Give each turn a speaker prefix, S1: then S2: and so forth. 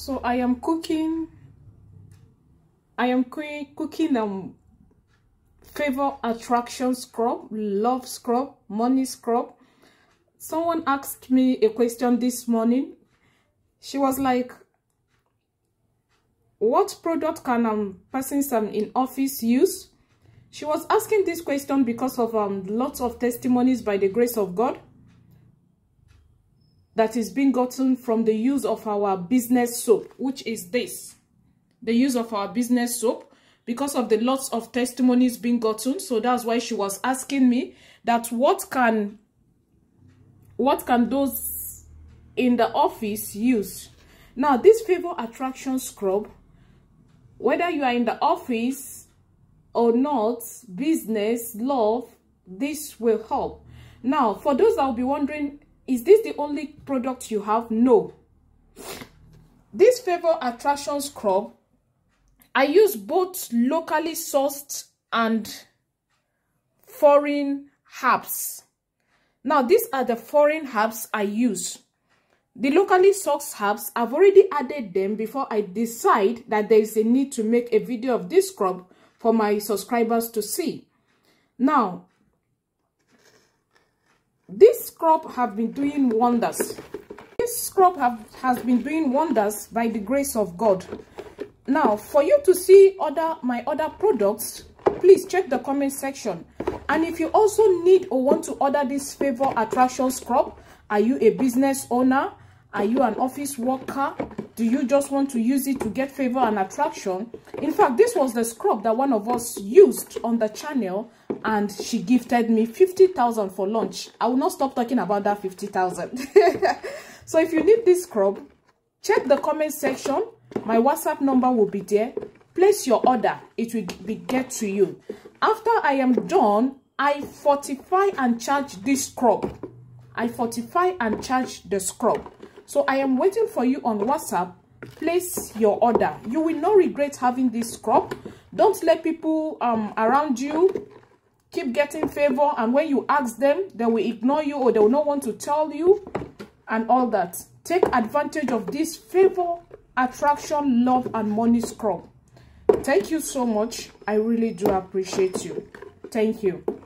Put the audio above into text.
S1: so i am cooking i am cooking um favor attraction scrub love scrub money scrub. Someone asked me a question this morning. She was like what product can um persons um in office use? She was asking this question because of um lots of testimonies by the grace of god that is being gotten from the use of our business soap which is this. The use of our business soap because of the lots of testimonies being gotten. So that's why she was asking me that what can what can those in the office use? Now this favor attraction scrub whether you are in the office or not business love this will help. Now for those that will be wondering is this the only product you have? No. This favor attraction scrub i use both locally sourced and foreign herbs. Now these are the foreign herbs i use. The locally sourced herbs i've already added them before i decide that there is a need to make a video of this scrub for my subscribers to see. Now this scrub have been doing wonders. This scrub have has been doing wonders by the grace of god. Now for you to see other my other products please check the comment section. And if you also need or want to order this favor attraction scrub are you a business owner? Are you an office worker? Do you just want to use it to get favor and attraction? In fact this was the scrub that one of us used on the channel and she gifted me 50,000 for lunch. I will not stop talking about that 50,000 so if you need this scrub check the comment section. My whatsapp number will be there. Place your order. It will be get to you. After i am done i fortify and charge this scrub. I fortify and charge the scrub. So i am waiting for you on whatsapp. Place your order. You will not regret having this scrub. Don't let people um around you keep getting favor and when you ask them they will ignore you or they will not want to tell you and all that. Take advantage of this favor attraction love and money scrub thank you so much. I really do appreciate you. Thank you